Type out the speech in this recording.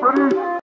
Peace.